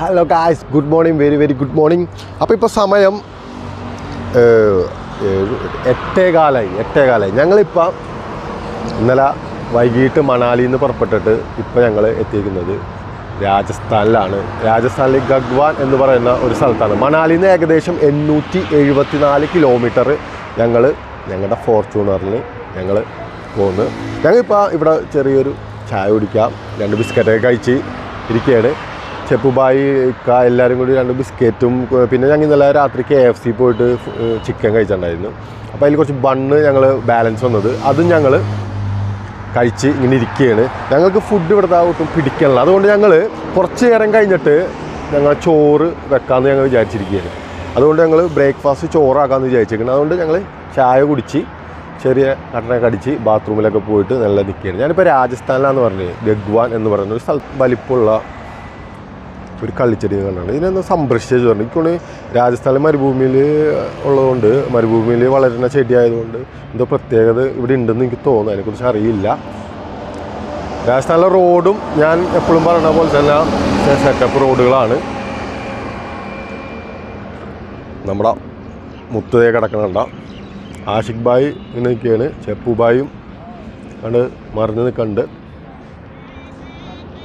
Hello guys good morning very very good morning അപ്പോൾ ഇപ്പോൾ സമയം എട്ടേകാലായി എട്ടേകാലായി എട്ടേ കാലായി എട്ടേ കാലായി ഞങ്ങളിപ്പോൾ ഇന്നലെ വൈകിട്ട് മണാലിയിൽ നിന്ന് പുറപ്പെട്ടിട്ട് ഇപ്പോൾ ഞങ്ങൾ എത്തിയിരിക്കുന്നത് രാജസ്ഥാനിലാണ്. രാജസ്ഥാനിലെ ഗഗ്വാൻ എന്ന് പറയുന്ന ഒരു സ്ഥലത്താണ്. മണാലിയിൽ നിന്ന് ഏകദേശം എണ്ണൂറ്റി എഴുപത്തി നാല് കിലോമീറ്റർ ഞങ്ങൾ ഞങ്ങളുടെ ഫോർച്യൂണറിൽ ഞങ്ങൾ പോകുന്നു ഞങ്ങളിപ്പോൾ ഇവിടെ ചെറിയൊരു ചായ കുടിക്കാം. രണ്ട് ബിസ്ക്കറ്റൊക്കെ കഴിച്ച് ഇരിക്കുകയാണ് ചെപ്പുബായി എല്ലാവരും കൂടി രണ്ട് ബിസ്ക്കറ്റും പിന്നെ ഞങ്ങൾ ഇന്നലെ രാത്രി കെ എഫ് സി പോയിട്ട് ചിക്കൻ കഴിച്ചിട്ടുണ്ടായിരുന്നു. അപ്പോൾ അതിൽ കുറച്ച് ബണ്ണ് ഞങ്ങൾ ബാലൻസ് വന്നത്. അതും ഞങ്ങൾ കഴിച്ച് ഇങ്ങനെ ഇരിക്കുകയാണ് ഞങ്ങൾക്ക് ഫുഡ് ഇവിടുത്തെ ഒട്ടും പിടിക്കണില്ല. അതുകൊണ്ട് ഞങ്ങൾ കുറച്ച് നേരം കഴിഞ്ഞിട്ട് ഞങ്ങൾ ചോറ് വെക്കാമെന്ന് ഞങ്ങൾ വിചാരിച്ചിരിക്കുകയാണ് അതുകൊണ്ട് ഞങ്ങൾ ബ്രേക്ക്ഫാസ്റ്റ് ചോറാക്കാമെന്ന് വിചാരിച്ചിരിക്കുന്നത് അതുകൊണ്ട് ഞങ്ങൾ ചായ കുടിച്ച് ചെറിയ കട്ടനൊക്കെ അടിച്ച് ബാത്റൂമിലൊക്കെ പോയിട്ട് നല്ല നിൽക്കുകയാണ് ഞാനിപ്പോൾ രാജസ്ഥാനിലാന്ന് പറഞ്ഞത് ഗഗ്വാൻ എന്ന് പറയുന്ന ഒരു സ്ഥലത്ത് വലിപ്പമുള്ള ഒരു കള്ളിച്ചെടി കണ്ടാണ് ഇതിനൊന്ന് സംരക്ഷിച്ചു പറഞ്ഞു. എനിക്കൊന്ന് രാജസ്ഥാനിലെ മരുഭൂമിയിൽ ഉള്ളതുകൊണ്ട് മരുഭൂമിയിൽ വളരുന്ന ചെടി ആയതുകൊണ്ട് എന്തോ പ്രത്യേകത ഇവിടെ ഉണ്ടെന്ന് എനിക്ക് തോന്നുന്നു. അതിനെക്കുറിച്ച് അറിയില്ല. രാജസ്ഥാനിലെ റോഡും ഞാൻ എപ്പോഴും പറയുന്ന പോലെ തന്നെ സെറ്റപ്പ് റോഡുകളാണ്. നമ്മുടെ മുത്തതേ കിടക്കണണ്ട ആഷിഖ് ബായി ഇങ്ങനെയൊക്കെയാണ്. ചെപ്പുബായും ആണ് മറിഞ്ഞത് കണ്ട്.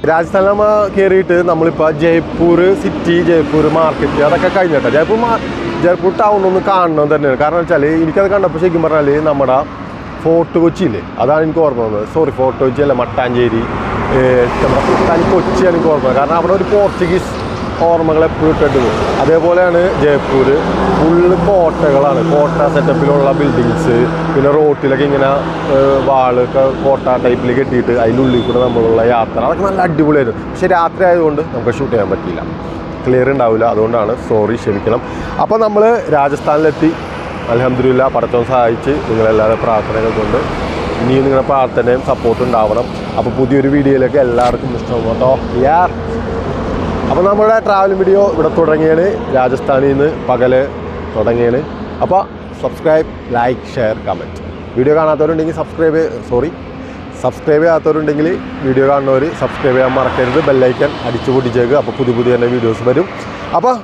രാജസ്ഥാനിൽ കയറിയിട്ട് നമ്മളിപ്പോൾ ജയ്പൂർ സിറ്റി ജയ്പൂർ മാർക്കറ്റ് അതൊക്കെ കഴിഞ്ഞിട്ട്. ജയ്പൂർ ജയ്പൂർ ടൗൺ ഒന്ന് കാണണം തന്നെയാണ്. കാരണം വെച്ചാൽ എനിക്കത് കണ്ടപ്പോൾ ശരിക്കും പറഞ്ഞാൽ നമ്മുടെ ഫോർട്ട് കൊച്ചിയില്ലേ? അതാണ് എനിക്ക് ഓർമ്മ വന്നത്. സോറി ഫോർട്ട് കൊച്ചി അല്ല മട്ടാഞ്ചേരി. നമ്മുടെ കൊച്ചിയാണ് എനിക്ക് ഓർമ്മ കാരണം അവിടെ ഒരു പോർച്ചുഗീസ് ഓർമ്മകൾ എപ്പോഴും ഇട്ടിട്ട് പോകും അതേപോലെയാണ് ജയ്പൂർ ഫുള്ള് കോട്ടകളാണ്. കോട്ട സെറ്റപ്പിലുള്ള ബിൽഡിങ്സ് പിന്നെ റോട്ടിലൊക്കെ ഇങ്ങനെ വാൾ വാളൊക്കെ കോട്ട ടൈപ്പിൽ കെട്ടിയിട്ട് അതിന്റെ ഉള്ളിൽ കൂടെ നമ്മളുള്ള യാത്ര. അതൊക്കെ നല്ല അടിപൊളിയായിരുന്നു. പക്ഷേ രാത്രി ആയതുകൊണ്ട് നമുക്ക് ഷൂട്ട് ചെയ്യാൻ പറ്റിയില്ല. ക്ലിയർ ഉണ്ടാവില്ല. അതുകൊണ്ടാണ് സോറി ക്ഷമിക്കണം. അപ്പോൾ നമ്മൾ രാജസ്ഥാനിലെത്തി. അലഹമ്മദില്ല പടച്ചോൻ സഹായിച്ച് നിങ്ങളെല്ലാവരും പ്രാർത്ഥനകൾ കൊണ്ട് ഇനിയും നിങ്ങളുടെ പ്രാർത്ഥനയും സപ്പോർട്ടും ഉണ്ടാവണം. അപ്പോൾ പുതിയൊരു വീഡിയോയിലേക്ക് എല്ലാവർക്കും ഇഷ്ടം കേട്ടോ. യാ അപ്പോൾ നമ്മുടെ ട്രാവൽ വീഡിയോ ഇവിടെ തുടങ്ങിയാണ്. രാജസ്ഥാനിൽ നിന്ന് പകൽ തുടങ്ങിയാണ്. അപ്പോൾ subscribe like share comment video കാണാത്തവരുണ്ടെങ്കിൽ സബ്സ്ക്രൈബ് സോറി സബ്സ്ക്രൈബ് ചെയ്യാത്തവരുണ്ടെങ്കിൽ വീഡിയോ കാണുന്നവർ സബ്സ്ക്രൈബ് ചെയ്യാൻ മറക്കരുത്. ബെല്ലൈക്കൻ അടിച്ചു പൊട്ടിച്ചേക്ക്. അപ്പോൾ പുതിയ പുതിയ തന്നെ വീഡിയോസ് വരും. അപ്പോൾ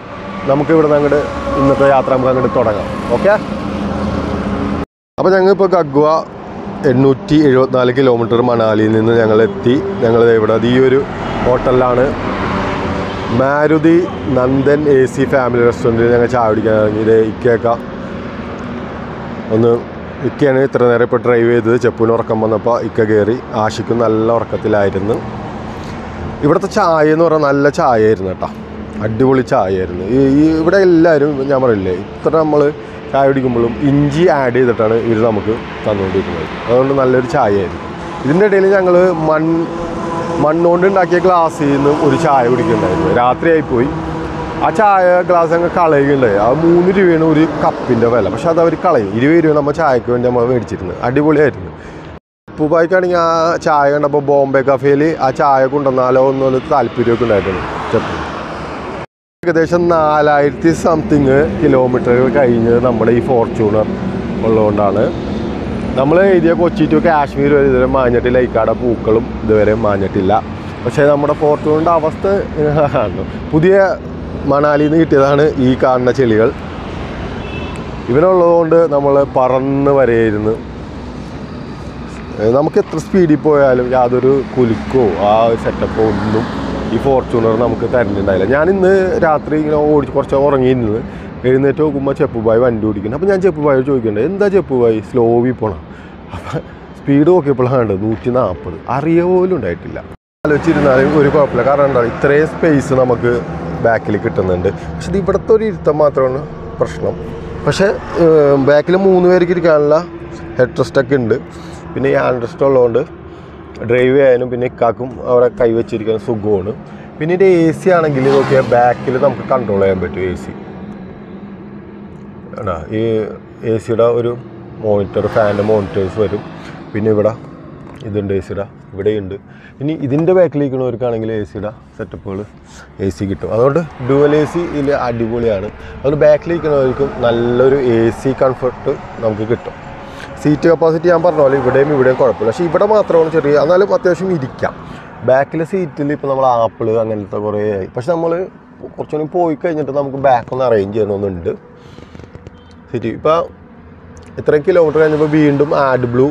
നമുക്ക് ഇവിടെ നിന്ന് അങ്ങോട്ട് ഇന്നത്തെ യാത്ര നമുക്ക് അങ്ങോട്ട് തുടങ്ങാം. ഓക്കെ അപ്പോൾ ഞങ്ങളിപ്പോൾ ഗഗ്വ എണ്ണൂറ്റി എഴുപത്തിനാല് കിലോമീറ്റർ മണാലിയിൽ നിന്ന് ഞങ്ങൾ എത്തി ഞങ്ങൾ ഇവിടെ ഈ ഒരു ഹോട്ടലിലാണ് Maruti Nandan A C family റെസ്റ്റോറന്റിൽ ഞങ്ങൾ ചായ പിടിക്കാൻ ഇറങ്ങി. ഇത് ഇക്കയൊക്കെ ഒന്ന് ഇക്കയാണ് ഇത്ര നേരം ഇപ്പോൾ ഡ്രൈവ് ചെയ്തത്. ചെപ്പൂന് ഉറക്കം വന്നപ്പോൾ ഇക്ക കയറി. ആഷിക്കും നല്ല ഉറക്കത്തിലായിരുന്നു. ഇവിടുത്തെ ചായ എന്ന് പറഞ്ഞാൽ നല്ല ചായ ആയിരുന്നു കേട്ടോ. അടിപൊളി ചായ ആയിരുന്നു ഈ ഇവിടെ എല്ലാവരും ഞാൻ പറയില്ലേ ഇത്ര നമ്മൾ ചായ കുടിക്കുമ്പോഴും ഇഞ്ചി ആഡ് ചെയ്തിട്ടാണ് ഇവർ നമുക്ക് തന്നുകൊണ്ടിരിക്കുന്നത് അതുകൊണ്ട് നല്ലൊരു ചായ ആയിരുന്നു ഇതിന്റെ ഇടയിൽ ഞങ്ങൾ മൺ മണ്ണുകൊണ്ട് ഉണ്ടാക്കിയ ഗ്ലാസ്സിൽ നിന്ന് ഒരു ചായ കുടിക്കുന്നുണ്ടായിരുന്നു. രാത്രിയായിപ്പോയി. ആ ചായ ഗ്ലാസ് അങ്ങ് കളയുകയുണ്ടായി. ആ മൂന്ന് രൂപയാണ് ഒരു കപ്പിന്റെ വില. പക്ഷെ അത് അവർ കളയും. ഇരുപത് രൂപ നമ്മൾ ചായക്ക് വേണ്ടി നമ്മൾ മേടിച്ചിരുന്നത്. അടിപൊളിയായിരുന്നു. ഉപ്പുപായിക്കാണെങ്കിൽ ആ ചായ കണ്ടപ്പോൾ ബോംബെ കഫേയിൽ ആ ചായ കൊണ്ടുവന്നാലോ എന്നുള്ള താല്പര്യമൊക്കെ ചെപ്പ് ഏകദേശം നാലായിരത്തി സംതിങ് കിലോമീറ്റർ കഴിഞ്ഞ് നമ്മുടെ ഈ ഫോർച്യൂണർ ഉള്ളതുകൊണ്ടാണ്. നമ്മൾ എഴുതിയ കൊച്ചി ടു കാശ്മീർ വരെ ഇതുവരെ മാഞ്ഞിട്ടില്ല. ഇക്കാടെ പൂക്കളും ഇതുവരെ മാഞ്ഞിട്ടില്ല. പക്ഷേ നമ്മുടെ ഫോർച്ചൂണിന്റെ അവസ്ഥ പുതിയ മണാലിയിൽ നിന്ന് കിട്ടിയതാണ് ഈ കാണുന്ന ചെളികൾ. ഇവനുള്ളതുകൊണ്ട് നമ്മൾ പറന്ന് വരെയായിരുന്നു നമുക്ക് എത്ര സ്പീഡിൽ പോയാലും യാതൊരു കുലുക്കോ ആ സെറ്റപ്പോ ഒന്നും ഈ ഫോർച്യൂണർ നമുക്ക് തരുന്നുണ്ടായില്ല ഞാൻ ഇന്ന് രാത്രി ഇങ്ങനെ ഓടിച്ച് കുറച്ച് ഉറങ്ങിയിരുന്നത്. എഴുന്നേറ്റ് നോക്കുമ്പോൾ ചെപ്പുബായി വണ്ടി ഓടിക്കുന്നത് അപ്പോൾ ഞാൻ ചെപ്പുബായി ചോദിക്കണ്ടേ എന്താ ചെപ്പുബായി? സ്ലോവിൽ പോണം? അപ്പം സ്പീഡ് നോക്കിയപ്പോഴാണ് നൂറ്റി നാൽപ്പത് അറിയ പോലും ഉണ്ടായിട്ടില്ല. ആലോചിച്ചിരുന്നാലും ഒരു കുഴപ്പമില്ല. കാരണം എന്താ ഇത്രയും സ്പേസ് നമുക്ക് ബാക്കിൽ കിട്ടുന്നുണ്ട്. പക്ഷെ ഇത് ഇവിടുത്തെ ഒരു ഇരുത്തം മാത്രമാണ് പ്രശ്നം. പക്ഷേ ബാക്കിൽ മൂന്ന് പേർക്ക് ഇരിക്കാനുള്ള ഹെഡ് റെസ്റ്റൊക്കെ ഉണ്ട്. പിന്നെ ഈ ഹാൻഡ് റെസ്റ്റ് ഉള്ളതുകൊണ്ട് ഡ്രൈവ് ചെയ്യാനും പിന്നെ ഇക്കാക്കും അവിടെ കൈവച്ചിരിക്കാനും സുഖമാണ്. പിന്നെ ഇത് എ സി ആണെങ്കിൽ നോക്കിയാൽ ബാക്കിൽ നമുക്ക് കൺട്രോൾ ചെയ്യാൻ പറ്റും എ സി ആണോ ഈ എ സിയുടെ ഒരു മോണിറ്റർ ഫാനിന്റെ മോണിറ്റേഴ്സ് വരും. പിന്നെ ഇവിടെ ഇതുണ്ട് എ സിയുടെ ഇവിടെയുണ്ട്. ഇനി ഇതിന്റെ ബാക്കിലിരിക്കുന്നവർക്കാണെങ്കിൽ എ സിയുടെ സെറ്റപ്പുകൾ എ സി കിട്ടും. അതുകൊണ്ട് ഡുവൽ എ സി ഇതിൽ അടിപൊളിയാണ്. അതുകൊണ്ട് ബാക്കിലിരിക്കുന്നവർക്കും നല്ലൊരു എ സി കംഫർട്ട് നമുക്ക് കിട്ടും. സീറ്റ് കപ്പാസിറ്റി ഞാൻ പറഞ്ഞ പോലെ ഇവിടെയും ഇവിടെയും കുഴപ്പമില്ല. പക്ഷേ ഇവിടെ മാത്രമാണ് ചെറിയ എന്നാലും അത്യാവശ്യം ഇരിക്കാം. ബാക്കിലെ സീറ്റിൽ ഇപ്പോൾ നമ്മൾ ആപ്പിൾ അങ്ങനത്തെ കുറേ പക്ഷെ നമ്മൾ കുറച്ചുകൂടി പോയി കഴിഞ്ഞിട്ട് നമുക്ക് ബാക്കൊന്ന് അറേഞ്ച് ചെയ്യണമെന്നുണ്ട്. സീറ്റ് ഇപ്പോൾ ഇത്രയും കിലോമീറ്റർ കഴിഞ്ഞപ്പോൾ വീണ്ടും ആഡ് ബ്ലൂ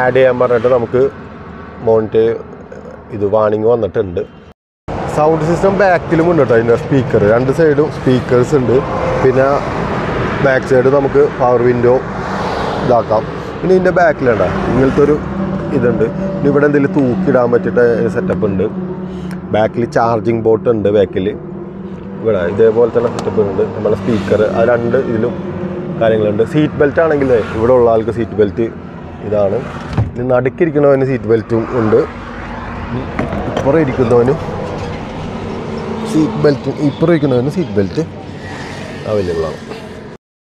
ആഡ് ചെയ്യാൻ പറഞ്ഞിട്ട് നമുക്ക് മോണിറ്റ് ഇത് വാണിംഗ് വന്നിട്ടുണ്ട്. സൗണ്ട് സിസ്റ്റം ബാക്കിലും ഉണ്ട് കേട്ടോ അതിന്റെ സ്പീക്കർ രണ്ട് സൈഡും സ്പീക്കേഴ്സ് ഉണ്ട്. പിന്നെ ബാക്ക് സൈഡ് നമുക്ക് പവർ വിൻഡോ ഇതാക്കാം. പിന്നെ ഇതിന്റെ ബാക്കിലുണ്ട ഇങ്ങനത്തെ ഒരു ഇതുണ്ട്. പിന്നെ ഇവിടെ എന്തെങ്കിലും തൂക്കിയിടാൻ പറ്റിയിട്ട് സെറ്റപ്പ് ഉണ്ട്. ബാക്കിൽ ചാർജിങ് ബോട്ട് ഉണ്ട് ബാക്കിൽ ഇവിടെ ഇതേപോലെ തന്നെ സെറ്റപ്പ് ഉണ്ട്. നമ്മുടെ സ്പീക്കർ ആ രണ്ട് ഇതിലും കാര്യങ്ങളുണ്ട്. സീറ്റ് ബെൽറ്റ് ആണെങ്കിൽ ഇവിടെ ഉള്ള ആൾക്ക് സീറ്റ് ബെൽറ്റ് ഇതാണ്. ഇനി നടുക്കിരിക്കുന്നവന് സീറ്റ് ബെൽറ്റും ഉണ്ട്. ഇപ്പുറം ഇരിക്കുന്നവനും സീറ്റ് ബെൽറ്റ് ഇപ്പുറം ഇരിക്കുന്നവന് സീറ്റ് ബെൽറ്റ് അവൈലബിൾ ആണ്.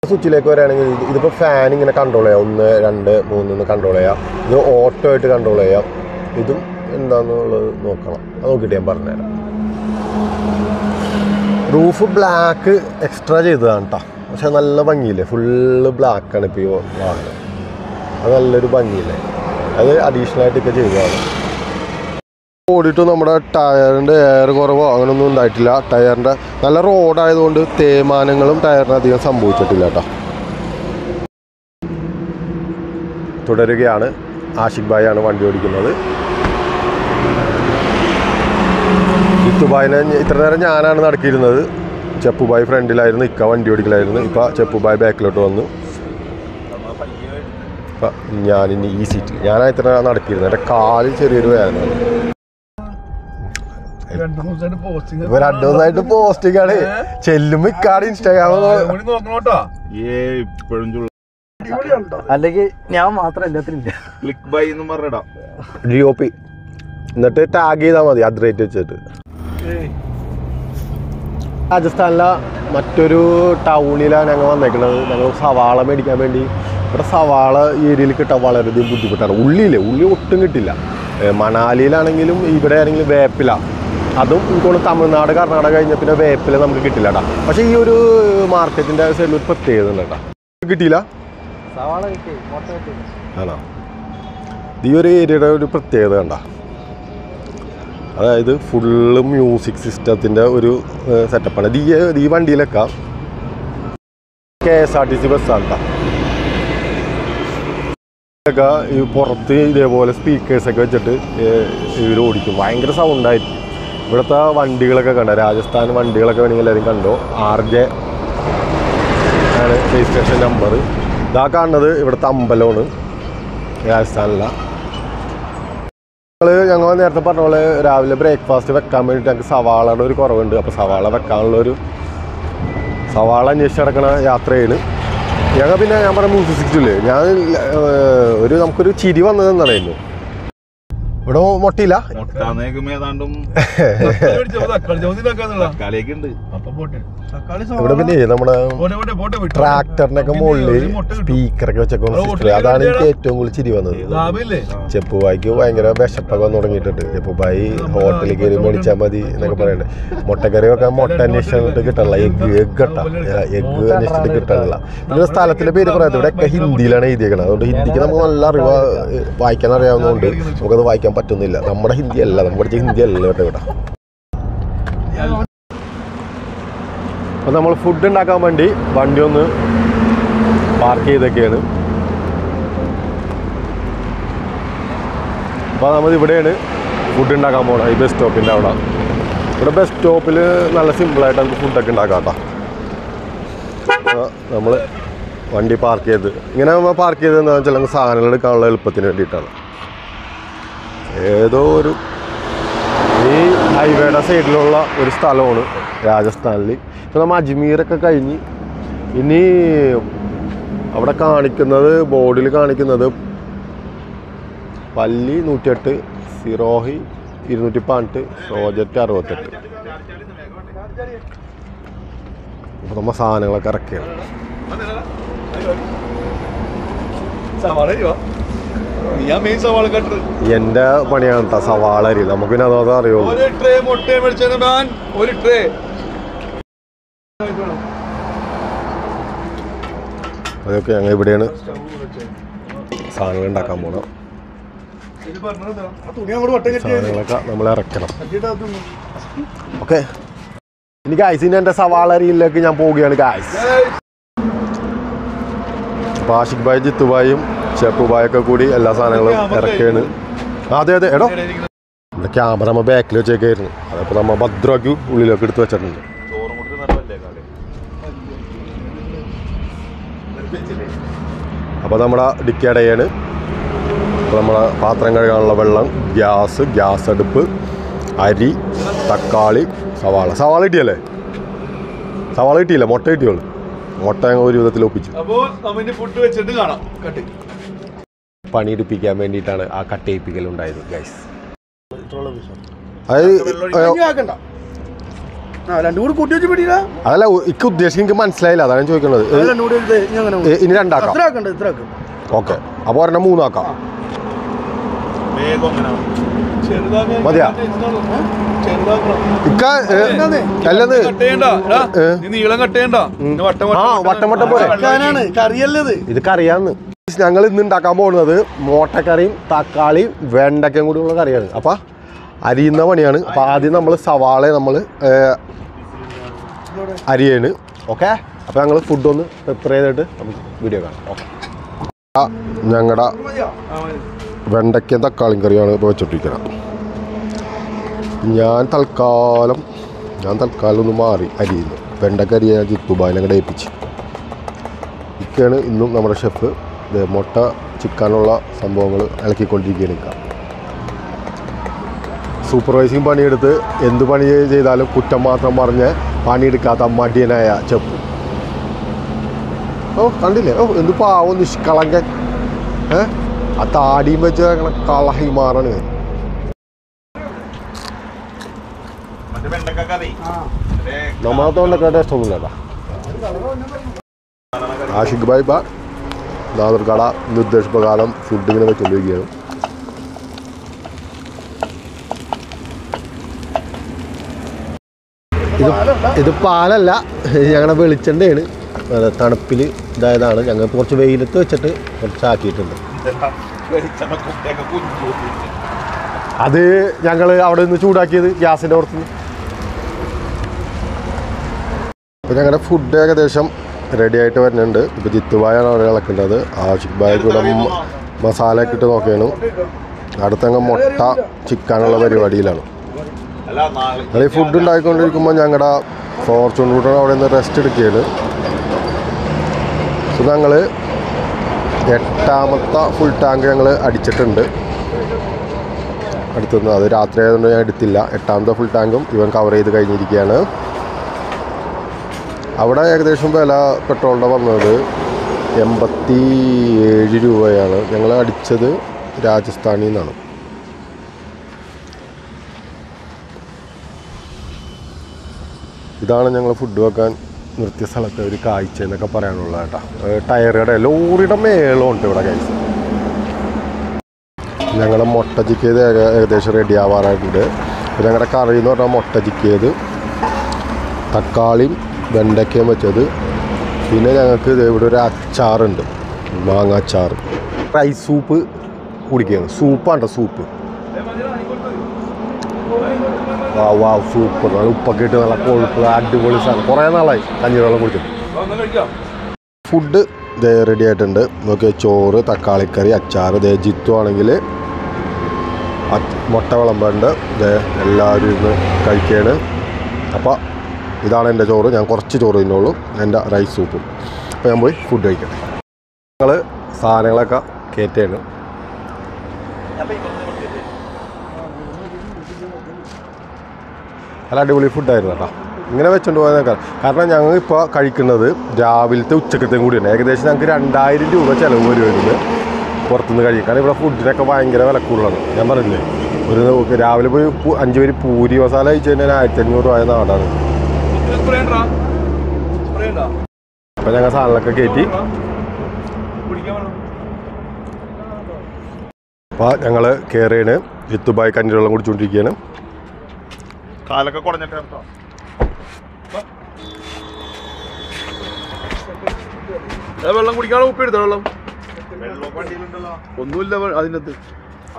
സ്വിച്ചിലേക്ക് വരികയാണെങ്കിൽ ഇത് ഇതിപ്പോൾ ഫാൻ ഇങ്ങനെ കൺട്രോൾ ചെയ്യാം. ഒന്ന് രണ്ട് മൂന്ന് കൺട്രോൾ ചെയ്യാം. ഇത് ഓട്ടോ ആയിട്ട് കൺട്രോൾ ചെയ്യാം. ഇതും എന്താണെന്നുള്ളത് നോക്കണം. അത് നോക്കിയിട്ട് ഞാൻ പറഞ്ഞുതരാം. റൂഫ് ബ്ലാക്ക് എക്സ്ട്രാ ചെയ്തതാണ് കേട്ടോ പക്ഷെ നല്ല ഭംഗിയില്ലേ? ഫുള്ള് ബ്ലാക്കാണ് ഇപ്പോൾ ഈ വാഹനം. അത് നല്ലൊരു ഭംഗിയില്ലേ? അത് അഡീഷണൽ ആയിട്ടൊക്കെ ചെയ്തതാണ്. ഓടിയിട്ട് നമ്മുടെ ടയറിന്റെ എയർ കുറവോ അങ്ങനെയൊന്നും ഉണ്ടായിട്ടില്ല. ടയറിന്റെ നല്ല റോഡായതുകൊണ്ട് തേയ്മാനങ്ങളും ടയറിന് അധികം സംഭവിച്ചിട്ടില്ല കേട്ടോ തുടരുകയാണ്. ആഷിഖ് ഭായ് ആണ് വണ്ടി ഓടിക്കുന്നത്. ഇത്തുബായിനെ ഇത്ര നേരം ഞാനാണ് നടക്കിയിരുന്നത്. ചെപ്പുബായ് ഫ്രണ്ടിലായിരുന്നു ഇക്ക വണ്ടി ഓടിക്കലായിരുന്നു. ഇപ്പം ചെപ്പുബായ് ബാക്കിലോട്ട് വന്നു. ഇപ്പം ഞാനിനി ഈ സീറ്റിൽ ഞാൻ ഇത്ര നേരം നടക്കിയിരുന്നു എന്റെ കാൽ ചെറിയൊരു വേദന ഇപ്പൊ രണ്ടു ദിവസമായിട്ട് പോസ്റ്റിംഗ് ആണ്. ചെല്ലുമ്പോ ഇക്കാട് ഇൻസ്റ്റാഗ്രാം നോക്കണോട്ടാ? ഏ ഇപ്പോഴും അല്ലെങ്കിൽ ഞാൻ മാത്രം എല്ലാത്തിനും ഇല്ല ക്ലിക്ക് ബൈ എന്ന് പറഞ്ഞിടാ. ഡി ഒ പി എന്നിട്ട് ടാഗ് ചെയ്താൽ മതി അത് റേറ്റ് വെച്ചിട്ട്. രാജസ്ഥാനിലെ മറ്റൊരു ടൗണിലാണ് ഞങ്ങൾ വന്നേക്കുന്നത്. ഞങ്ങൾ സവാള മേടിക്കാൻ വേണ്ടി. ഇവിടെ സവാള ഈ ഏരിയയിൽ കിട്ടാൻ വളരെയധികം ബുദ്ധിമുട്ടാണ്. ഉള്ളിയില്ലേ? ഉള്ളി ഒട്ടും കിട്ടില്ല. മണാലിയിലാണെങ്കിലും ഇവിടെ ആണെങ്കിലും വേപ്പില. അതും ഇപ്പോൾ തമിഴ്നാട് കർണാടക കഴിഞ്ഞ പിന്നെ വേപ്പില നമുക്ക് കിട്ടില്ല കേട്ടോ പക്ഷേ ഈ ഒരു മാർക്കറ്റിന്റെ സൈഡിൽ ഒരു പ്രത്യേകത ഉണ്ട് കേട്ടോ കിട്ടിയില്ല? സവാള കിട്ടി. ആണോ? ഈ ഒരു ഏരിയയുടെ ഒരു പ്രത്യേകത കണ്ട. അതായത് ഫുള്ള് മ്യൂസിക് സിസ്റ്റത്തിന്റെ ഒരു സെറ്റപ്പാണ് ഇത് ഈ ഈ വണ്ടിയിലൊക്കെ K S R T C ബസ്സാണ് ട്ടാ. ഒക്കെ ഈ പുറത്ത് ഇതേപോലെ സ്പീക്കേഴ്സൊക്കെ വെച്ചിട്ട് ഇവർ ഓടിക്കും. ഭയങ്കര സൗണ്ടായിരിക്കും ഇവിടുത്തെ വണ്ടികളൊക്കെ കണ്ടോ? രാജസ്ഥാൻ വണ്ടികളൊക്കെ വേണമെങ്കിൽ എല്ലാവരും കണ്ടോ? ആർ ജെ ആണ് രജിസ്ട്രേഷൻ നമ്പർ ഇതാ കാണുന്നത് ഇവിടുത്തെ അമ്പലമാണ്. രാജസ്ഥാനില. ഞങ്ങൾ നേരത്തെ പറഞ്ഞ പോലെ രാവിലെ ബ്രേക്ക്ഫാസ്റ്റ് വെക്കാൻ വേണ്ടിയിട്ട് ഞങ്ങൾക്ക് സവാളയുടെ ഒരു കുറവുണ്ട്. അപ്പോൾ സവാള വെക്കാനുള്ള ഒരു സവാള അന്വേഷിച്ച് നടക്കണ യാത്രയാണ്. ഞങ്ങൾ പിന്നെ ഞാൻ പറഞ്ഞ മ്യൂസിക് ഞാൻ ഒരു നമുക്കൊരു ചിരി വന്നതെന്നറിയുന്നു ഇവിടെ മുട്ടയില്ല. ഇവിടെ പിന്നെ നമ്മുടെ. ട്രാക്ടറിനൊക്കെ മുകളിൽ. സ്പീക്കറൊക്കെ വെച്ചൊക്കെ അതാണ് എനിക്ക് ഏറ്റവും കൂടുതൽ ചിരി വന്നത്. ചെപ്പുവായിക്ക് ചെപ്പുബായിക്ക് ഭയങ്കര വിശപ്പൊക്കെ വന്നു തുടങ്ങിയിട്ടുണ്ട്. ചെപ്പുബായി ഹോട്ടലിൽ കയറി മേടിച്ചാൽ മതി എന്നൊക്കെ പറയണ്ടേ. മുട്ടക്കറി വെക്കാൻ മുട്ട അന്വേഷിച്ചിട്ട് കിട്ടണില്ല. എഗ് എഗ് കട്ട. എഗ് അന്വേഷിച്ചിട്ട് കിട്ടണില്ല. പിന്നെ സ്ഥലത്തിന്റെ പേര് പറയാം. ഇവിടെയൊക്കെ ഹിന്ദിയിലാണ് എഴുതിയേക്കണത്. അതുകൊണ്ട് ഹിന്ദിക്ക് നമുക്ക് നല്ല അറിവ് വായിക്കാൻ അറിയാവുന്നതുകൊണ്ട് നമുക്കത് വായിക്കാൻ പറ്റുന്നില്ല. നമ്മുടെ ഹിന്ദി അല്ല. പഠിച്ച ഹിന്ദി അല്ല കേട്ടോ ഇവിടെ. നമ്മൾ ഫുഡ് ഉണ്ടാക്കാൻ വേണ്ടി വണ്ടി ഒന്ന് പാർക്ക് ചെയ്തൊക്കെയാണ് അപ്പോൾ നമ്മൾ ഇവിടെയാണ് ഫുഡ് ഉണ്ടാക്കാൻ പോകണം ഈ ബസ് സ്റ്റോപ്പിന്റെ അവിടെ. ഇവിടെ ബസ് സ്റ്റോപ്പിൽ നല്ല സിമ്പിളായിട്ട് നമുക്ക് ഫുഡൊക്കെ ഉണ്ടാക്കാം കേട്ടോ. നമ്മൾ വണ്ടി പാർക്ക് ചെയ്ത്. ഇങ്ങനെ നമ്മൾ പാർക്ക് ചെയ്തതെന്ന് വെച്ചാൽ നമുക്ക് സാധനങ്ങൾ എടുക്കാനുള്ള എളുപ്പത്തിന് വേണ്ടിയിട്ടാണ്. ഏതോ ഒരു ഈ ഹൈവേയുടെ സൈഡിലുള്ള ഒരു സ്ഥലമാണ് രാജസ്ഥാനിൽ ഇപ്പം നമ്മൾ അജ്മീറൊക്കെ കഴിഞ്ഞ് ഇനി അവിടെ കാണിക്കുന്നത് ബോർഡിൽ കാണിക്കുന്നത് പല്ലി നൂറ്റിയെട്ട് സിറോഹി ഇരുന്നൂറ്റി പതിനെട്ട് പ്രോജക്റ്റ് അറുപത്തെട്ട്. അപ്പോൾ നമ്മൾ സാധനങ്ങളൊക്കെ ഇറക്കിയാണ്. എന്റെ പണിയാണ് സവാളരി സവാള അരി. നമുക്ക് പിന്നെ അതോ അറിയുള്ളൂ ഒരു ട്രേ മുട്ട ഒരു ട്രേ അതൊക്കെ ഞങ്ങൾ ഇവിടെയാണ് സാധനങ്ങൾ ഉണ്ടാക്കാൻ പോകണം സാധനങ്ങളൊക്കെ നമ്മൾ ഇറക്കണം. ഓക്കെ. ഇനി ഗായ്സ് ഇനി എന്റെ സവാള അരിയിലേക്ക് ഞാൻ പോവുകയാണ് ഗായ്സ് അപ്പോൾ ആഷിഖ് ഭായ് ജിത്തു ഭായും ഷെപ്പു ഭായൊക്കെ കൂടി എല്ലാ സാധനങ്ങളും ഇറക്കുകയാണ്. അതെ അതെ. എടോ. നമ്മുടെ ക്യാമറ നമ്മൾ ബാക്കിൽ വെച്ചേക്കായിരുന്നു. അതപ്പോൾ നമ്മൾ ഭദ്രമാക്കി ഉള്ളിലേക്ക് എടുത്ത് വെച്ചിട്ടുണ്ട്. അപ്പോൾ നമ്മുടെ ഡിക്കടയാണ് അപ്പോൾ നമ്മുടെ പാത്രം കഴുകാനുള്ള വെള്ളം ഗ്യാസ് ഗ്യാസ് അടുപ്പ് അരി തക്കാളി സവാള. സവാള കിട്ടിയല്ലേ? സവാള കിട്ടിയില്ല? മുട്ട കിട്ടിയുള്ളൂ. മുട്ട ഒരു വിധത്തിൽ ഒപ്പിച്ചു. അപ്പോൾ നമ്മൾ ഫുഡ് വെച്ചിട്ട് കാണാം. കട്ട്. പണിയെടുപ്പിക്കാൻ വേണ്ടിയിട്ടാണ് ആ കട്ടയിപ്പിക്കൽ ഉണ്ടായത് ഗൈസ് അതല്ല ഇക്ക് ഉദ്ദേശിക്കും എനിക്ക് മനസ്സിലായില്ല. അതാണ് ചോദിക്കുന്നത്. ഇനി രണ്ടാക്കാം. ഓക്കെ. അപ്പോൾ ഒരെണ്ണം മൂന്നാക്കാം. മതിയാ? അല്ലത് നീളം ഇത് കറിയാന്ന്. ഞങ്ങൾ ഇന്ന് ഉണ്ടാക്കാൻ പോകുന്നത് മോട്ടക്കറിയും തക്കാളിയും വെണ്ടയ്ക്കയും കൂടിയുള്ള കറിയാണ്. അപ്പം അരിയുന്ന പണിയാണ്. അപ്പം ആദ്യം നമ്മൾ സവാള നമ്മൾ അരിയാണ്. ഓക്കെ അപ്പം ഞങ്ങൾ ഫുഡ് ഒന്ന് പ്രിപ്പയർ ചെയ്തിട്ട് നമുക്ക് വീഡിയോ കാണാം. ഓക്കെ ഞങ്ങളുടെ വെണ്ടയ്ക്കയും തക്കാളിയും കറിയാണ് ഇപ്പോൾ വെച്ചോണ്ടിരിക്കുന്നത് ഞാൻ തൽക്കാലം ഞാൻ തൽക്കാലം ഒന്ന് മാറി അരിയുന്നു. വെണ്ടക്കരി ഞാൻ ജിത്തുബായിലും കൂടെ ഏൽപ്പിച്ച്. ഇതൊക്കെയാണ് ഇന്നും നമ്മുടെ ഷെഫ് ഇത് മുട്ട ചിക്കാനുള്ള സംഭവങ്ങൾ ഇളക്കിക്കൊണ്ടിരിക്കുകയാണ് ഇക്ക. സൂപ്പർവൈസിങ് പണിയെടുത്ത് എന്ത് പണി ചെയ്താലും കുറ്റം മാത്രം പറഞ്ഞ് പണിയെടുക്കാത്ത മടിയനായ ചെപ്പ്. ഓ കണ്ടില്ലേ? ഓ എന്ത് പാവം നിഷ്കളങ്കൻ. ഏ? ആ താടിയും വെച്ച് അങ്ങനെ കളഹിമാറാണ് മാറണ. നമ്മളത്തോണ്ടൊക്കെ ടേസ്റ്റ് കേട്ടോ. ആഷിഖ് ഭായ് ബാ. നാദർകട നിർദ്ദേശപ്രകാരം ഫുഡ് ഇങ്ങനെ വെച്ചുകൊണ്ടിരിക്കുകയാണ് ഇത് ഇത് പാലല്ല ഞങ്ങളുടെ വെളിച്ചെണ്ണയാണ്. തണുപ്പിൽ ഇതായതാണ്. ഞങ്ങൾ കുറച്ച് വെയിലത്ത് വെച്ചിട്ട് കുറച്ചാക്കിയിട്ടുണ്ട്. അത് ഞങ്ങൾ അവിടെ നിന്ന് ചൂടാക്കിയത് ഗ്യാസിന്റെ പുറത്ത് അപ്പോൾ ഞങ്ങളുടെ ഫുഡ് ഏകദേശം റെഡി ആയിട്ട് വരുന്നുണ്ട് ഇപ്പോൾ ജിത്തുബായാണ് അവിടെ ഇളക്കേണ്ടത് ആഷിഖ് ബായ് കൂടെ മസാല ഒക്കെ ഇട്ട് നോക്കിയാണ് അടുത്തങ്ങ് മുട്ട ചിക്കാനുള്ള പരിപാടിയിലാണ്. നാളെ ഫുഡ് ഉണ്ടായിക്കൊണ്ടിരിക്കുമ്പോൾ ഞങ്ങളുടെ ഫോർച്യൂൺ റൂട്ടർ അവിടെ നിന്ന് റെസ്റ്റ് എടുക്കുകയാണ്. സോ ഞങ്ങൾ എട്ടാമത്തെ ഫുൾ ടാങ്ക് ഞങ്ങൾ അടിച്ചിട്ടുണ്ട്. അടുത്തുനിന്ന് അത് രാത്രി ആയതുകൊണ്ട് ഞാൻ എടുത്തില്ല. എട്ടാമത്തെ ഫുൾ ടാങ്കും ഇവൻ കവർ ചെയ്ത് കഴിഞ്ഞിരിക്കുകയാണ്. അവിടെ ഏകദേശം വില പെട്രോളിന്റെ വന്നത് എൺപത്തി ഏഴ് രൂപയാണ്. ഞങ്ങൾ അടിച്ചത് രാജസ്ഥാനിൽ നിന്നാണ്. ഇതാണ് ഞങ്ങൾ ഫുഡ് വെക്കാൻ നിർത്തിയ സ്ഥലത്തെ ഒരു കാഴ്ച എന്നൊക്കെ പറയാനുള്ളത് കേട്ടോ. ടയറുടെ ലോറിയുടെ മേളമുണ്ട് ഇവിടെ കഴിച്ച് ഞങ്ങളുടെ മുട്ട ചിക്കിയത് ഏക- ഏകദേശം റെഡി ആവാറായിട്ടുണ്ട്. ഞങ്ങളുടെ കറി എന്ന് പറഞ്ഞാൽ മുട്ട ചിക്കിയത് തക്കാളിയും വെണ്ടയ്ക്കയും വെച്ചത്. പിന്നെ ഞങ്ങൾക്ക് ഇവിടെ ഒരു അച്ചാറുണ്ട്. മാങ്ങ അച്ചാർ. റൈസ് സൂപ്പ് കുടിക്കുകയാണ്. സൂപ്പാണ് സൂപ്പ് വാ വാ സൂപ്പ് നല്ല ഉപ്പൊക്കെ ഇട്ട് നല്ല കൊഴുപ്പ് അടിപൊളി സാധനം. കുറേ നാളായി കഞ്ഞിവെള്ളം ഒന്ന് ഫുഡ് ദേ റെഡി ആയിട്ടുണ്ട്. നോക്കിയ ചോറ് തക്കാളിക്കറി അച്ചാർ. ദേ ജിത്തു ആണെങ്കിൽ മുട്ട വിളമ്പുണ്ട്. ദേ എല്ലാവരും ഇന്ന് കഴിക്കുകയാണ്. അപ്പോൾ ഇതാണ് എന്റെ ചോറ്. ഞാൻ കുറച്ച് ചോറ് തിന്നുള്ളൂ. എന്റെ റൈസ് സൂപ്പും അപ്പോൾ ഞാൻ പോയി ഫുഡ് കഴിക്കട്ടെ. ഞങ്ങൾ സാധനങ്ങളൊക്കെ കയറ്റുകയാണ് നല്ല അടിപൊളി ഫുഡായിരുന്നു കേട്ടോ. ഇങ്ങനെ വെച്ചോണ്ട് പോകാൻ കാരണം ഞങ്ങൾ ഇപ്പോൾ കഴിക്കുന്നത് രാവിലത്തെ ഉച്ചക്കത്തെയും കൂടിയാണ്. ഏകദേശം ഞങ്ങൾക്ക് രണ്ടായിരം രൂപ ചിലവ് വരുമായിരുന്നു പുറത്തുനിന്ന് കഴിക്കും കാരണം ഇവിടെ ഫുഡിനൊക്കെ ഭയങ്കര വില കൂടുതലാണ്. ഞാൻ പറഞ്ഞില്ലേ? ഒരു രാവിലെ പോയി അഞ്ച് പേര് പൂരി മസാല കഴിച്ചു കഴിഞ്ഞാൽ ആയിരത്തി അഞ്ഞൂറ് രൂപ നാടാണ്. അപ്പോൾ ഞങ്ങൾ സാധനങ്ങളൊക്കെ കയറ്റി അപ്പൊ ഞങ്ങൾ അപ്പോൾ ജിത്തുബായ് കഞ്ഞി ജിത്തുബായി കഞ്ഞിവെള്ളം കുടിച്ചുകൊണ്ടിരിക്കുകയാണ് കാലൊക്കെ കുടഞ്ഞിട്ട് വെള്ളം കുടിക്കാനുള്ള ഉപ്പ് എടുത്തോ വെള്ളം? വെള്ളം ഒന്നുമില്ല അതിനകത്ത്.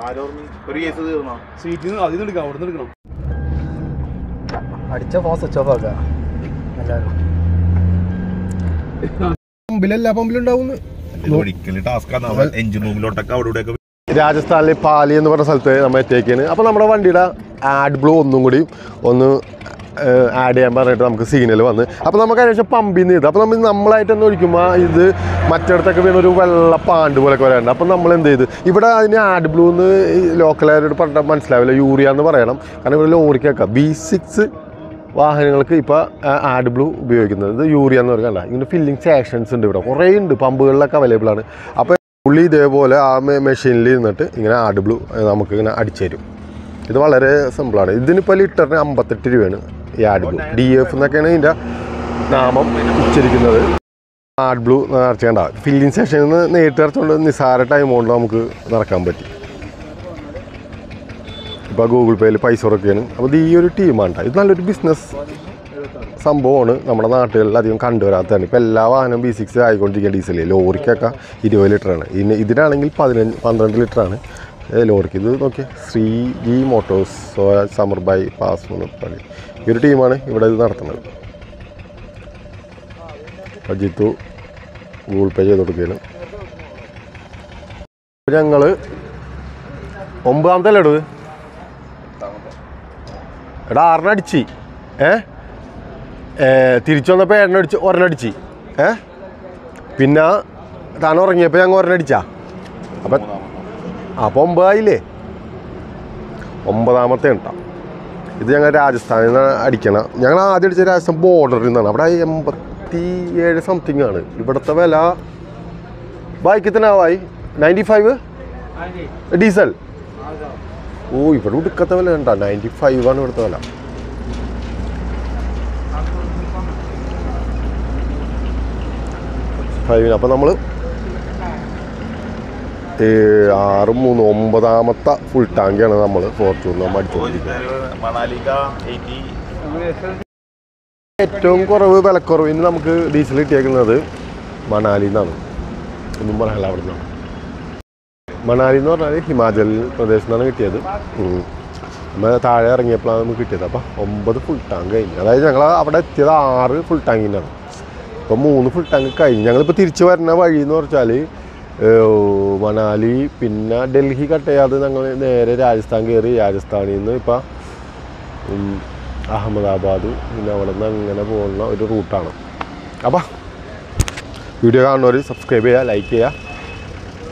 ആരോർമ്മി ഒരു കേസ് തീർന്നോ സീറ്റിൽ നിന്ന് അതിൽ നിന്ന് എടുക്കാം അവിടെ നിന്ന് എടുക്കണം. അടിച്ച ഫോൺ സ്വിച്ച് ഓഫ് ആക്കുക എല്ലാവരും പമ്പിലെല്ലാ രാജസ്ഥാനിലെ പാലി എന്ന് പറഞ്ഞ സ്ഥലത്ത് നമ്മൾ എത്തിയേക്കാണ്. അപ്പോൾ നമ്മുടെ വണ്ടിയുടെ ആഡ് ബ്ലൂ ഒന്നും കൂടി ഒന്ന് ആഡ് ചെയ്യാൻ പറഞ്ഞിട്ട് നമുക്ക് സിഗ്നൽ വന്ന്. അപ്പോൾ നമുക്ക് അതിനുശേഷം പമ്പിൽ നിന്ന് ചെയ്ത് അപ്പോൾ നമ്മൾ നമ്മളായിട്ട് തന്നെ ഒഴിക്കുമ്പോൾ ഇത് മറ്റിടത്തൊക്കെ വീണ ഒരു വെള്ള പാണ്ട് പോലൊക്കെ വരാറുണ്ട്. അപ്പോൾ നമ്മൾ എന്ത് ചെയ്തു? ഇവിടെ അതിന് ആഡ് ബ്ലൂ എന്ന് ലോക്കലായവരോട് പറഞ്ഞാൽ മനസ്സിലാവില്ല. യൂറിയ എന്ന് പറയണം. കാരണം ഇവിടെ ലോറിക്കൊക്കെ ബി സിക്സ് വാഹനങ്ങൾക്ക് ഇപ്പോൾ ആഡ് ബ്ലൂ ഉപയോഗിക്കുന്നത്. ഇത് യൂറിയ എന്ന് പറയുന്നത് ഇങ്ങനെ ഫില്ലിംഗ് സ്റ്റേഷൻസ് ഉണ്ട് ഇവിടെ. കുറേ ഉണ്ട്. പമ്പുകളിലൊക്കെ അവൈലബിൾ ആണ്. അപ്പോൾ പുള്ളി ഇതേപോലെ ആ മെഷീനിൽ ഇരുന്നിട്ട് ഇങ്ങനെ ആഡ് ബ്ലൂ നമുക്ക് ഇങ്ങനെ അടിച്ചു തരും. ഇത് വളരെ സിമ്പിളാണ് ഇതിനിപ്പോൾ ലിറ്ററിന് അമ്പത്തെട്ട് രൂപയാണ് ഈ ആഡ് ബ്ലൂ. ഡി എഫ് എന്നൊക്കെയാണ് ഇതിന്റെ നാമം ഉച്ചരിക്കുന്നത്. ആഡ് ബ്ലൂ നിറച്ചേണ്ട ഫില്ലിംഗ് സ്റ്റേഷനിൽ നിന്ന് നേരിട്ട് നിറച്ചുകൊണ്ട് നിസ്സാര ടൈം കൊണ്ട് നമുക്ക് നടക്കാൻ പറ്റി. ഇപ്പോൾ ഗൂഗിൾ പേയിൽ പൈസ കൊടുക്കുകയാണ്. അപ്പോൾ ഇത് ഈ ഒരു ടീമാണ് ഇത് നല്ലൊരു ബിസിനസ് സംഭവമാണ് നമ്മുടെ നാട്ടുകളിൽ അധികം കണ്ടുവരാത്തതാണ് ഇപ്പോൾ എല്ലാ വാഹനവും ബി സിക്സ് ആയിക്കൊണ്ടിരിക്കുക ഡീസൽ ലോറിക്കൊക്കെ ഇരുപത് ലിറ്ററാണ് ഇനി ഇതിനാണെങ്കിൽ പതിനഞ്ച് പന്ത്രണ്ട് ലിറ്ററാണ് ലോറിക്ക് ഇത് നോക്കി Shri G Motors Samar bypass ഈ ഒരു ടീമാണ് ഇവിടെ ഇത് നടത്തുന്നത്. അജിത്തു ജിത്തു ഗൂഗിൾ പേ ചെയ്ത് കൊടുക്കുകയാണ്. ഞങ്ങൾ ഒമ്പതാമത്തെ അല്ലേ എടാ ആറിന് അടിച്ച്. ഏ? തിരിച്ചു വന്നപ്പോൾ എണ്ണ അടിച്ച് ഒരെണ്ണം ഏ? പിന്നെ താൻ ഉറങ്ങിയപ്പോൾ ഞങ്ങൾ ഒരെണ്ണടിച്ചാ അപ്പം അപ്പോൾ ഒമ്പതായില്ലേ? ഒമ്പതാമത്തെ ഉണ്ടാ ഇത് ഞങ്ങൾ രാജസ്ഥാനിൽ നിന്ന് അടിക്കണം. ഞങ്ങൾ ആദ്യം അടിച്ച രാജസ്ഥാൻ ബോർഡറിൽ നിന്നാണ്. അവിടെ എൺപത്തി ഏഴ് സംതിങ് ആണ്. ഇവിടുത്തെ വില ബൈക്കിത്തനാവായി നയന്റി ഫൈവ് ഡീസൽ? ഓ ഇവിടെ ഉടുക്കത്തെ വില കണ്ട. നയന്റി ഫൈവ് ആണ് ഇവിടുത്തെ വില. ഫൈവിന് അപ്പം നമ്മൾ ആറ് മൂന്ന് ഒമ്പതാമത്തെ ഫുൾ ടാങ്കാണ് നമ്മൾ ഫോർച്യൂൺ നമ്മൾ അടിച്ചുകൊണ്ടിരിക്കുന്നത് ഏറ്റവും കുറവ് വിലക്കുറവ് ഇന്ന് നമുക്ക് ഡീസൽ കിട്ടിയേക്കുന്നത് മണാലിന്നാണ്. ഒന്നും പറയാനില്ല അവിടെ നിന്നാണ് മണാലി എന്ന് പറഞ്ഞാൽ ഹിമാചൽ പ്രദേശിൽ നിന്നാണ് കിട്ടിയത്. നമ്മൾ താഴെ ഇറങ്ങിയപ്പോഴാണ് നമുക്ക് കിട്ടിയത്. അപ്പോൾ ഒമ്പത് ഫുൾ ടാങ്ക് കഴിഞ്ഞു. അതായത് ഞങ്ങൾ അവിടെ എത്തിയത് ആറ് ഫുൾ ടാങ്കിനാണ് അപ്പോൾ മൂന്ന് ഫുൾ ടാങ്ക് കഴിഞ്ഞു. ഞങ്ങളിപ്പോൾ തിരിച്ച് വരുന്ന വഴി എന്ന് പറഞ്ഞാൽ മണാലി പിന്നെ ഡൽഹി കട്ട് ചെയ്യാതെ ഞങ്ങൾ നേരെ രാജസ്ഥാൻ കയറി രാജസ്ഥാനിൽ നിന്ന് ഇപ്പം അഹമ്മദാബാദ് പിന്നെ അവിടെ നിന്ന് അങ്ങനെ പോകുന്ന ഒരു റൂട്ടാണ്. അപ്പം വീഡിയോ കാണുന്നവർ സബ്സ്ക്രൈബ് ചെയ്യുക ലൈക്ക് ചെയ്യുക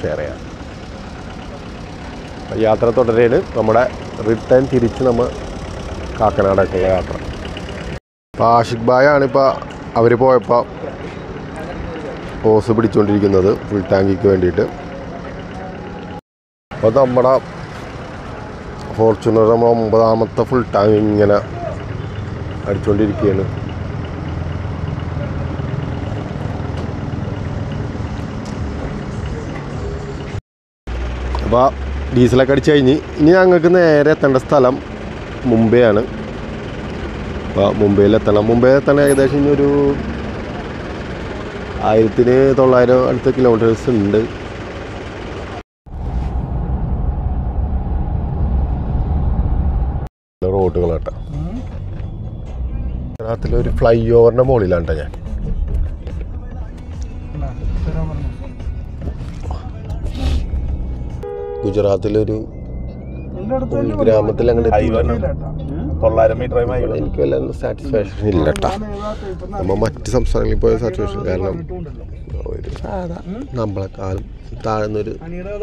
ഷെയർ ചെയ്യുക. യാത്ര തുടരുകയാണ് നമ്മുടെ റിട്ടേൺ തിരിച്ച് നമ്മൾ കാക്കനാടേക്കുള്ള യാത്ര. അപ്പോൾ ആഷിഖ് ബായാണിപ്പോൾ അവർ പോയപ്പോൾ ഹോസ് പിടിച്ചുകൊണ്ടിരിക്കുന്നത് ഫുൾ ടാങ്കിക്ക് വേണ്ടിയിട്ട്. അപ്പോൾ നമ്മുടെ ഫോർച്യൂണർ നമ്മൾ ഒമ്പതാമത്തെ ഫുൾ ടാങ്ക് ഇങ്ങനെ അടിച്ചുകൊണ്ടിരിക്കുകയാണ് അപ്പോൾ ഡീസലൊക്കെ അടിച്ച് കഴിഞ്ഞ് ഇനി ഞങ്ങൾക്ക് നേരെ എത്തേണ്ട സ്ഥലം മുംബൈയാണ്. അപ്പോൾ മുംബൈയിൽ എത്തണം. മുംബൈയിൽ എത്തണം ഏകദേശം ഇനി ഒരു ആയിരത്തിന് തൊള്ളായിരം അടുത്ത കിലോമീറ്റേഴ്സ് ഉണ്ട്. റോഡുകളാട്ടോ. ഒരു ഫ്ലൈ ഓവറിന്റെ മുകളിലാണ് ഞാൻ. ഗുജറാത്തിലൊരു ഗ്രാമത്തിൽ അങ്ങനെ തൊള്ളായിരം മീറ്റർ എനിക്ക് വല്ല സാറ്റിസ്ഫാക്ഷൻ ഇല്ല കേട്ടാ. നമ്മൾ മറ്റ് സംസ്ഥാനങ്ങളിൽ പോയ സാറ്റിസ്ഫാക്ഷൻ കാരണം ഒരു സാധാ നമ്മളെക്കാളും താഴ്ന്നൊരു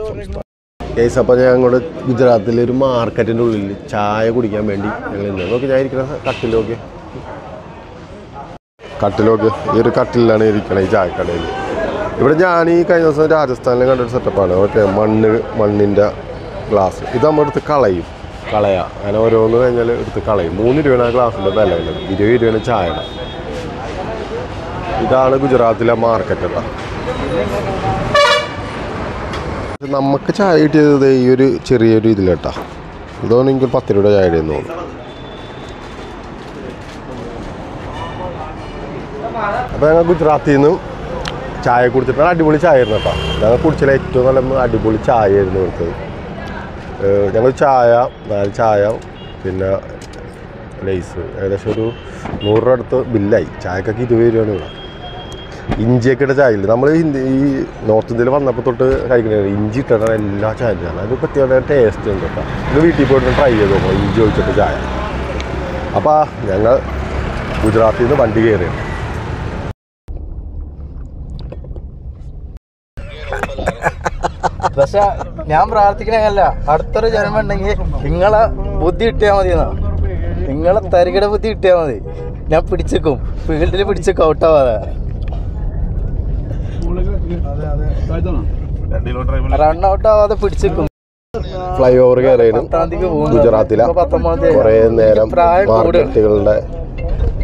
സംസ്ഥാനം. കേസ് അപ്പോൾ ഞാൻ അങ്ങോട്ട് ഗുജറാത്തിലെ ഒരു മാർക്കറ്റിന്റെ ഉള്ളിൽ ചായ കുടിക്കാൻ വേണ്ടി ഞങ്ങൾ ഇന്ന്. നോക്കി ഞാൻ ഇരിക്കണ കട്ടിലൊക്കെ കട്ടിലൊക്കെ ഈ ഒരു കട്ടിലാണ് ഇരിക്കണത് ഈ ചായക്കടയിൽ ഇവിടെ ഞാൻ ഈ കഴിഞ്ഞ ദിവസം രാജസ്ഥാനിൽ കണ്ടൊരു സെറ്റപ്പാണ് ഓക്കെ മണ്ണ് മണ്ണിന്റെ ഗ്ലാസ് ഇത് നമ്മൾ എടുത്ത് കളയും. കളയാ. അങ്ങനെ ഓരോന്ന് കഴിഞ്ഞാൽ എടുത്ത് കളയും. മൂന്ന് രൂപയാണ് ഗ്ലാസിന്റെ വില വരുന്നത് ഇരുപത് രൂപയാണ് ചായ. ഇതാണ് ഗുജറാത്തിലെ മാർക്കറ്റ് കേട്ടോ നമുക്ക് ചായ കിട്ടിയത് ഈ ഒരു ചെറിയൊരു ഇതിലട്ടാ. ഇതാണ് എനിക്ക് പത്ത് രൂപയുടെ ചായ ഇടുന്നു അപ്പോൾ ഞങ്ങൾ ഗുജറാത്തിൽ നിന്ന് ചായ കുടിച്ചിട്ട് അടിപൊളി ചായ ആയിരുന്നു കേട്ടോ. ഞങ്ങൾ കുടിച്ചതിൽ ഏറ്റവും നല്ല അടിപൊളി ചായ ആയിരുന്നു കൊടുത്തത് ഞങ്ങൾ ചായ നാല് ചായ പിന്നെ ലൈസ്. ഏകദേശം ഒരു നൂറ് രൂപ അടുത്ത് ബില്ലായി. ചായക്കൊക്കെ ഇരുപത് രൂപയാണ് ഇവിടെ. ഇഞ്ചിയൊക്കെ ഇട്ട ചായ ഇല്ല? നമ്മൾ ഹിന്ദി ഈ നോർത്ത് ഇന്ത്യയിൽ വന്നപ്പോൾ തൊട്ട് കഴിക്കുന്നത് ഇഞ്ചി ഇട്ടാണ് എല്ലാ ചായ അത് പ്രത്യേക ടേസ്റ്റ് ഉണ്ട് കേട്ടോ. ഇത് വീട്ടിൽ പോയിട്ട് ട്രൈ ചെയ്ത് നോക്കാം ഇഞ്ചി ഒഴിച്ചിട്ട് ചായ. അപ്പോൾ ഞങ്ങൾ ഗുജറാത്തിൽ നിന്ന് വണ്ടി കയറിയാണ് പക്ഷെ ഞാൻ പ്രാർത്ഥിക്കണല്ല അടുത്തൊരു ജന്മം ഉണ്ടെങ്കിൽ നിങ്ങളെ ബുദ്ധി കിട്ടിയാൽ മതി എന്നാ നിങ്ങളെ തരികിട ബുദ്ധി കിട്ടിയാൽ മതി. ഞാൻ പിടിച്ചേക്കും. ഫീൽഡിൽ പിടിച്ചേക്കും ഔട്ടാവാതെ റൺ ഔട്ട് ആവാതെ പിടിച്ചേക്കും. ഫ്ലൈ ഓവർ കയറിയാണ് പത്താം ഗുജറാത്തിലെ. കുറേ നേരം പ്രായം മാർക്കറ്റുകളുടെ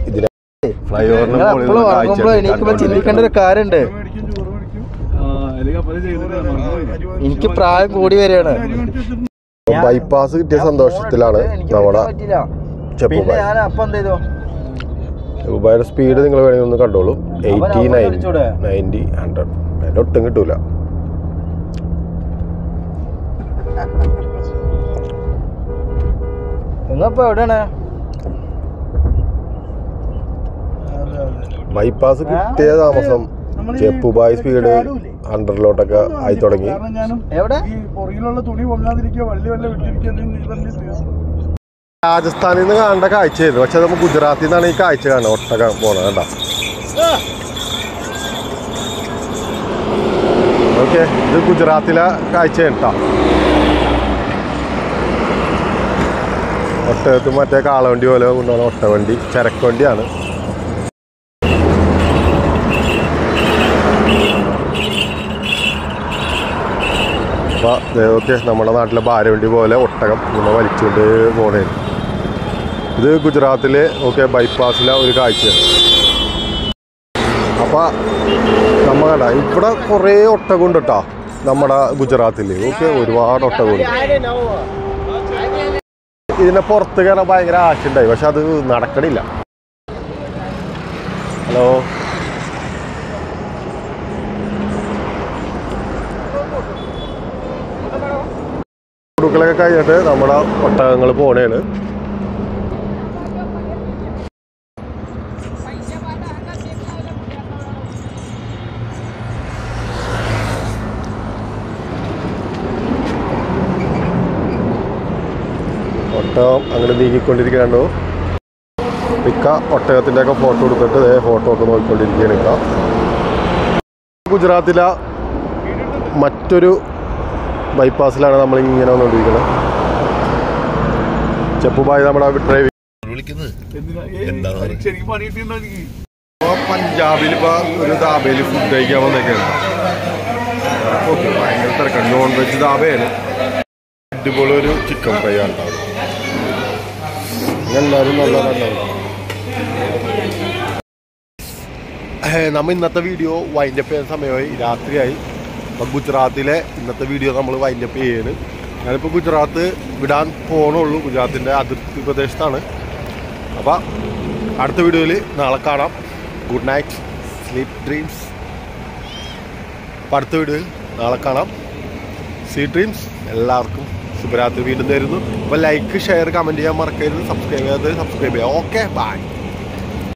ഇതിനെ ഫ്ലൈ ഓവറിന് ചിന്തിക്കേണ്ട ഒരു കാര്യമുണ്ട്. എനിക്ക് പ്രായം കൂടി വരികയാണ്. ബൈപ്പാസ് കിട്ടിയ സന്തോഷത്തിലാണ് നമ്മുടെ ചെയ്തു? ചെപ്പുബായുടെ സ്പീഡ് നിങ്ങൾ വേണമെങ്കിൽ ഒന്ന് കണ്ടോളൂ. Eighty nine? നയന്റി ഹൺഡ്രഡ് അതിന്റെ ഒട്ടും കിട്ടൂല. നിങ്ങളിപ്പോ എവിടെയാണ്? ബൈപ്പാസ് കിട്ടിയ താമസം ചെപ്പുബായ് സ്പീഡ് ഹൺഡ്രഡിലോട്ടൊക്കെ ആയി തുടങ്ങി. എവിടെ? ഈ പുറകിലുള്ള തുണി പൊങ്ങാതിരിക്കുക വള്ളി വല്ല വിട്ടിരിക്കുക രാജസ്ഥാനിൽ നിന്ന് കാണേണ്ട കാഴ്ചയായിരുന്നു പക്ഷെ നമുക്ക് ഗുജറാത്തിൽ നിന്നാണ് ഈ കാഴ്ച കാണുന്നത്. ഒട്ടക പോണത് കേട്ടോ ഓക്കെ ഇത് ഗുജറാത്തിലെ കാഴ്ച കേട്ടോ. ഒട്ടകത്ത് മറ്റേ കാളവണ്ടി പോലെ കൊണ്ടുപോകുന്ന ഒട്ടവണ്ടി ചരക്ക് വണ്ടിയാണ്. അപ്പോൾ ഇതൊക്കെ നമ്മുടെ നാട്ടിലെ ഭാരവണ്ടി പോലെ ഒട്ടകം ഇങ്ങനെ വലിച്ചുകൊണ്ട് പോകണേ ഇത് ഗുജറാത്തിലെ ഒക്കെ ബൈപ്പാസിലെ ഒരു കാഴ്ചയാണ്. അപ്പോൾ നമ്മ കണ്ട ഇവിടെ കുറേ ഒട്ടകമുണ്ട് കേട്ടോ നമ്മുടെ ഗുജറാത്തിൽ ഓക്കെ ഒരുപാട് ഒട്ടകമുണ്ട്. ഇതിനെ പുറത്ത് കയറാൻ ഭയങ്കര ആശയുണ്ടായി പക്ഷെ അത് നടക്കണില്ല. ഹലോ? കൊടുക്കലൊക്കെ കഴിഞ്ഞിട്ട് നമ്മുടെ ഒട്ടകങ്ങൾ പോണേണ്. ഒട്ടകം അങ്ങനെ നീങ്ങിക്കൊണ്ടിരിക്കുകയാണ്? മിക്ക ഒട്ടകത്തിന്റെ ഒക്കെ ഫോട്ടോ എടുത്തിട്ട് ഫോട്ടോ ഒക്കെ നോക്കിക്കൊണ്ടിരിക്കുകയാണ് ഗുജറാത്തിലെ മറ്റൊരു ബൈപ്പാസിലാണ് നമ്മൾ ഇങ്ങനെ വന്നുകൊണ്ടിരിക്കുന്നത് ചെപ്പുബായി നമ്മുടെ ഡ്രൈവിംഗ് പഞ്ചാബിൽ ഇപ്പോൾ ഒരു ധാബയിൽ ഫുഡ് കഴിക്കാൻ വന്നേക്കാണ്. ഓക്കെ ഭയങ്കര തിരക്കാണ്. നോൺ വെജ് ധാബയാണ്. അടിപൊളി ഒരു ചിക്കൻ ഫ്രൈ ആണ് എല്ലാവരും നല്ലതാണ്. നമ്മൾ ഇന്നത്തെ വീഡിയോ വൈൻഡപ്പ് ചെയ്യുന്ന സമയമായി. രാത്രിയായി. അപ്പം ഗുജറാത്തിലെ ഇന്നത്തെ വീഡിയോ നമ്മൾ വൈൻഡപ്പ് ചെയ്യാണ്. ഞാനിപ്പോൾ ഗുജറാത്ത് വിടാൻ പോകണുള്ളൂ ഗുജറാത്തിന്റെ അതിർത്തി പ്രദേശത്താണ്. അപ്പം അടുത്ത വീഡിയോയിൽ നാളെ കാണാം. ഗുഡ് നൈറ്റ് സ്ലീപ് ഡ്രീംസ് അപ്പം അടുത്ത വീഡിയോയിൽ നാളെ കാണാം. സീ ഡ്രീംസ് എല്ലാവർക്കും ശുഭരാത്രി വീണ്ടും തരുന്നു. അപ്പോൾ ലൈക്ക് ഷെയർ കമന്റ് ചെയ്യാൻ മറക്കരുത്. സബ്സ്ക്രൈബ് ചെയ്യാതെ സബ്സ്ക്രൈബ് ചെയ്യാം. Okay bye